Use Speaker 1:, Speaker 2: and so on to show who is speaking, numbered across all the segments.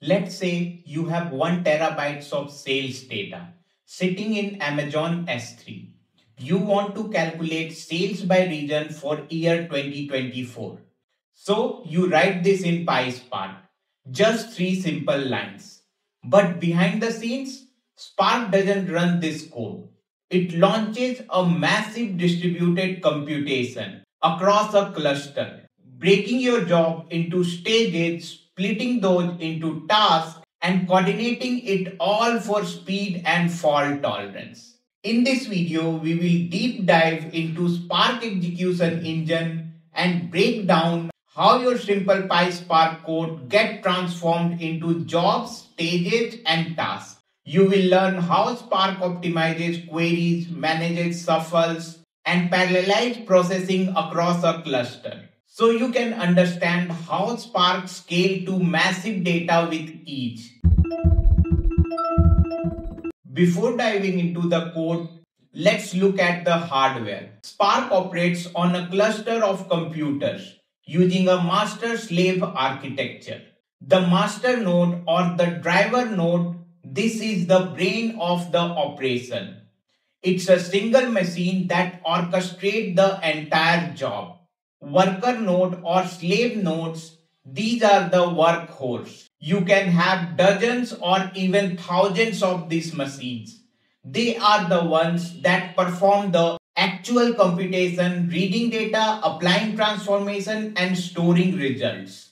Speaker 1: Let's say you have 1 terabytes of sales data sitting in Amazon S3. You want to calculate sales by region for year 2024. So you write this in PySpark, just three simple lines. But behind the scenes, Spark doesn't run this code. It launches a massive distributed computation across a cluster, breaking your job into stages, splitting those into tasks, and coordinating it all for speed and fault tolerance. In this video, we will deep dive into Spark execution engine and break down how your simple PySpark code get transformed into jobs, stages, and tasks. You will learn how Spark optimizes queries, manages shuffles, and parallelized processing across a cluster. So you can understand how Spark scale to massive data with each. Before diving into the code, let's look at the hardware. Spark operates on a cluster of computers using a master-slave architecture. The master node or the driver node this is the brain of the operation. It's a single machine that orchestrates the entire job. Worker node or slave nodes, these are the workhorse. You can have dozens or even thousands of these machines. They are the ones that perform the actual computation, reading data, applying transformation, and storing results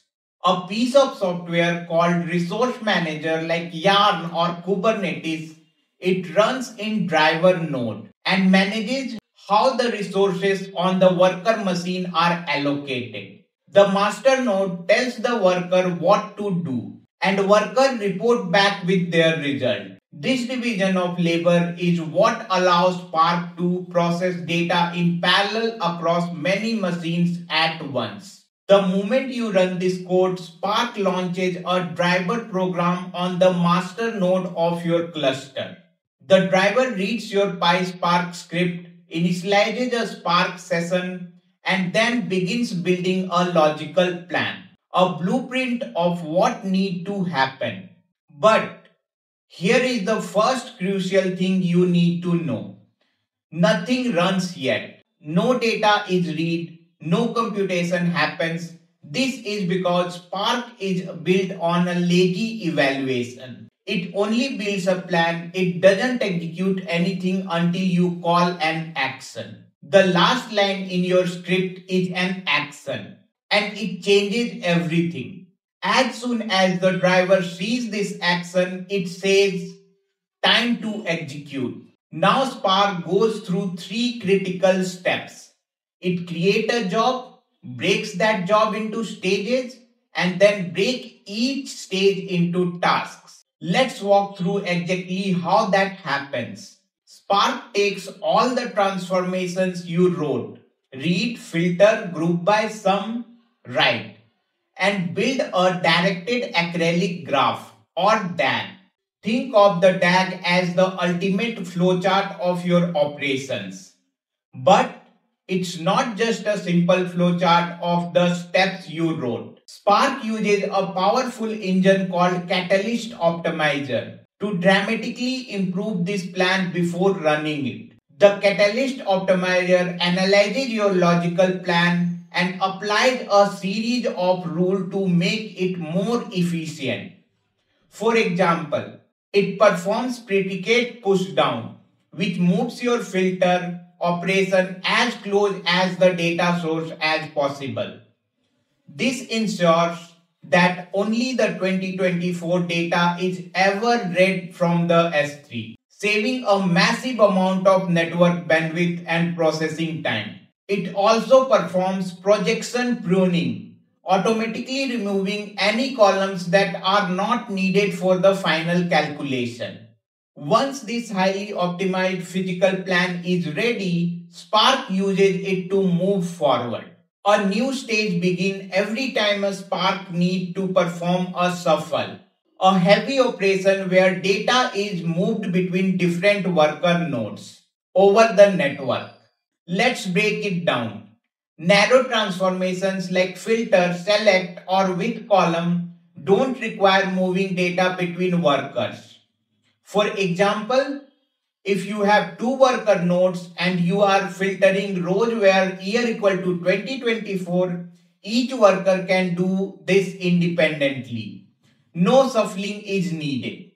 Speaker 1: a piece of software called resource manager like yarn or kubernetes it runs in driver node and manages how the resources on the worker machine are allocated the master node tells the worker what to do and worker report back with their result this division of labor is what allows Spark to process data in parallel across many machines at once. The moment you run this code, Spark launches a driver program on the master node of your cluster. The driver reads your PySpark script, initializes a Spark session, and then begins building a logical plan, a blueprint of what need to happen. But here is the first crucial thing you need to know. Nothing runs yet. No data is read no computation happens. This is because Spark is built on a lazy evaluation. It only builds a plan, it doesn't execute anything until you call an action. The last line in your script is an action and it changes everything. As soon as the driver sees this action, it says time to execute. Now Spark goes through three critical steps. It creates a job, breaks that job into stages, and then break each stage into tasks. Let's walk through exactly how that happens. Spark takes all the transformations you wrote, read, filter, group by sum, write, and build a directed acyclic graph or DAG. Think of the DAG as the ultimate flowchart of your operations. But it's not just a simple flowchart of the steps you wrote. Spark uses a powerful engine called Catalyst Optimizer to dramatically improve this plan before running it. The Catalyst Optimizer analyzes your logical plan and applies a series of rules to make it more efficient. For example, it performs predicate pushdown, which moves your filter operation as close as the data source as possible. This ensures that only the 2024 data is ever read from the S3, saving a massive amount of network bandwidth and processing time. It also performs projection pruning, automatically removing any columns that are not needed for the final calculation. Once this highly optimized physical plan is ready, Spark uses it to move forward. A new stage begins every time a Spark needs to perform a shuffle, a heavy operation where data is moved between different worker nodes over the network. Let's break it down. Narrow transformations like filter, select, or with column don't require moving data between workers. For example, if you have two worker nodes and you are filtering rows where year equal to 2024, each worker can do this independently. No shuffling is needed.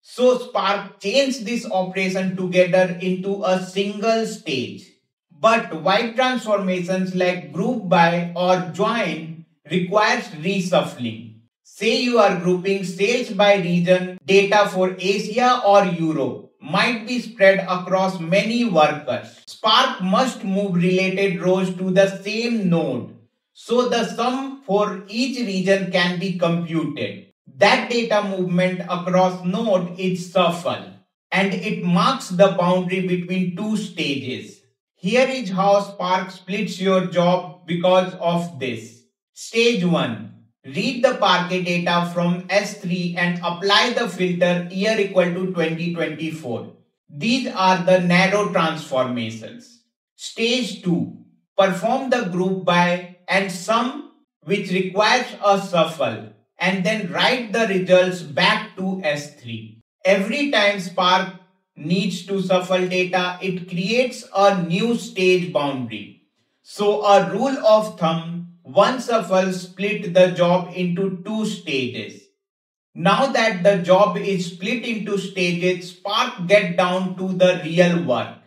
Speaker 1: So Spark chains this operation together into a single stage. But wide transformations like group by or join requires reshuffling. Say you are grouping sales by region data for Asia or Europe might be spread across many workers. Spark must move related rows to the same node. So the sum for each region can be computed. That data movement across node is shuffle and it marks the boundary between two stages. Here is how Spark splits your job because of this. Stage 1 read the Parquet data from S3 and apply the filter year equal to 2024. These are the narrow transformations. Stage 2. Perform the group by and sum which requires a shuffle and then write the results back to S3. Every time Spark needs to shuffle data, it creates a new stage boundary. So a rule of thumb one shuffle split the job into two stages. Now that the job is split into stages, Spark get down to the real work.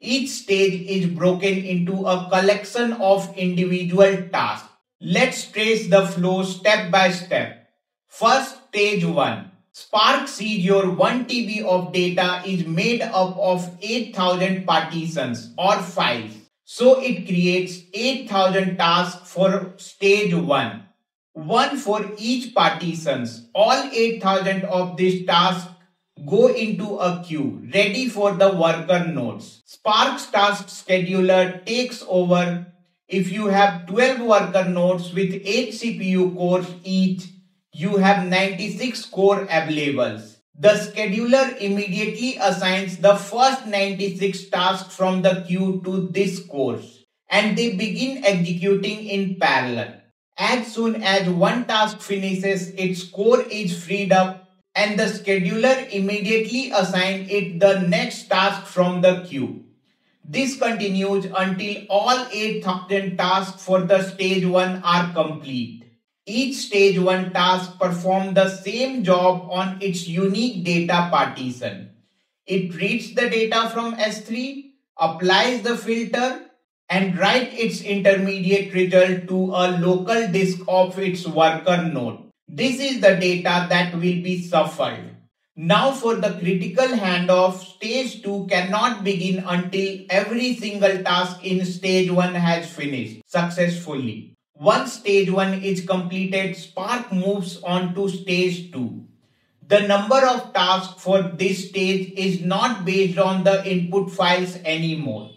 Speaker 1: Each stage is broken into a collection of individual tasks. Let's trace the flow step by step. First, stage 1. Spark sees your 1 TB of data is made up of 8000 partitions or files. So it creates 8000 tasks for stage 1. One for each partitions. All 8000 of these tasks go into a queue ready for the worker nodes. Spark's task scheduler takes over if you have 12 worker nodes with 8 CPU cores each, you have 96 core availables. The scheduler immediately assigns the first 96 tasks from the queue to this course and they begin executing in parallel. As soon as one task finishes, its core is freed up and the scheduler immediately assigns it the next task from the queue. This continues until all 8000 tasks for the stage 1 are complete. Each stage 1 task performs the same job on its unique data partition. It reads the data from S3, applies the filter, and writes its intermediate result to a local disk of its worker node. This is the data that will be shuffled. Now for the critical handoff, stage 2 cannot begin until every single task in stage 1 has finished successfully. Once stage 1 is completed, Spark moves on to stage 2. The number of tasks for this stage is not based on the input files anymore.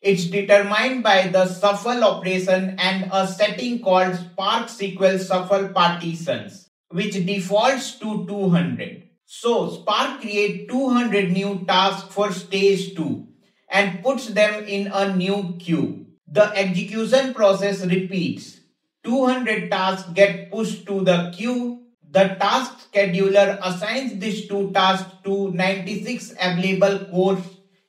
Speaker 1: It's determined by the shuffle operation and a setting called Spark SQL Shuffle Partitions, which defaults to 200. So Spark creates 200 new tasks for stage 2 and puts them in a new queue. The execution process repeats. 200 tasks get pushed to the queue. The task scheduler assigns these two tasks to 96 available cores.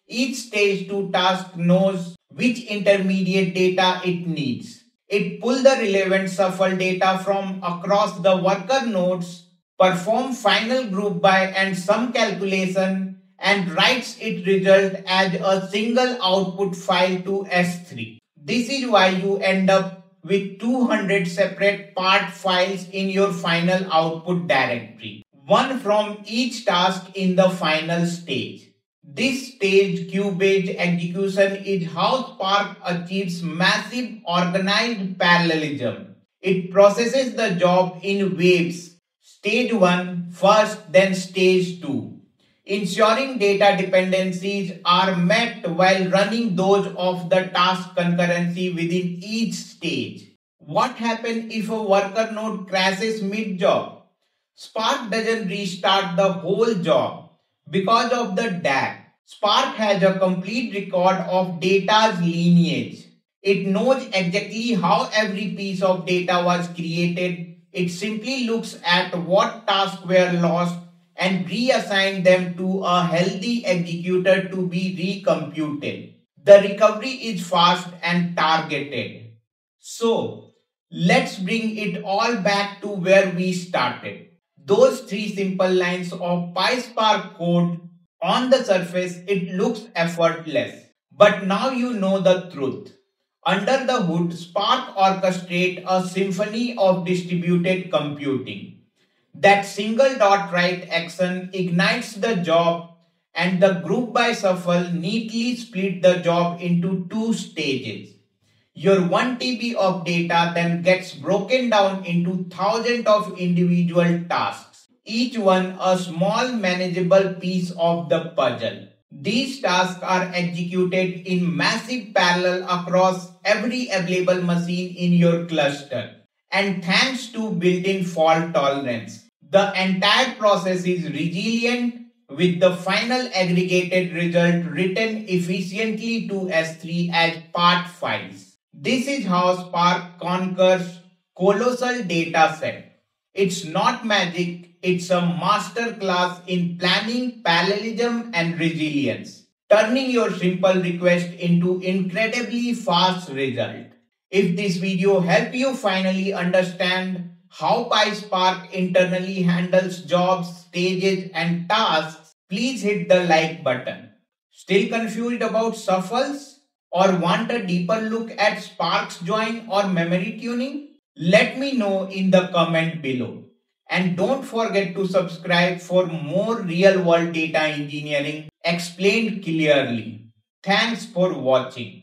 Speaker 1: Each stage 2 task knows which intermediate data it needs. It pulls the relevant shuffle data from across the worker nodes, perform final group by and sum calculation, and writes its result as a single output file to S3. This is why you end up with 200 separate part files in your final output directory, one from each task in the final stage. This staged queue-based execution is how Spark achieves massive organized parallelism. It processes the job in waves, stage 1 first, then stage 2 ensuring data dependencies are met while running those of the task concurrency within each stage. What happens if a worker node crashes mid-job? Spark doesn't restart the whole job because of the DAG. Spark has a complete record of data's lineage. It knows exactly how every piece of data was created it simply looks at what tasks were lost and reassign them to a healthy executor to be recomputed. The recovery is fast and targeted. So, let's bring it all back to where we started. Those three simple lines of PySpark code on the surface, it looks effortless. But now you know the truth. Under the hood, Spark orchestrates a symphony of distributed computing. That single dot write action ignites the job and the group by shuffle neatly split the job into two stages. Your 1 TB of data then gets broken down into thousands of individual tasks, each one a small manageable piece of the puzzle. These tasks are executed in massive parallel across every available machine in your cluster. And thanks to built-in fault tolerance, the entire process is resilient with the final aggregated result written efficiently to S3 as part files. This is how Spark conquers colossal data set. It's not magic, it's a master class in planning, parallelism and resilience, turning your simple request into incredibly fast result. If this video helped you finally understand how PySpark internally handles jobs, stages and tasks, please hit the like button. Still confused about shuffles or want a deeper look at Spark's join or memory tuning? Let me know in the comment below. And don't forget to subscribe for more real world data engineering explained clearly. Thanks for watching.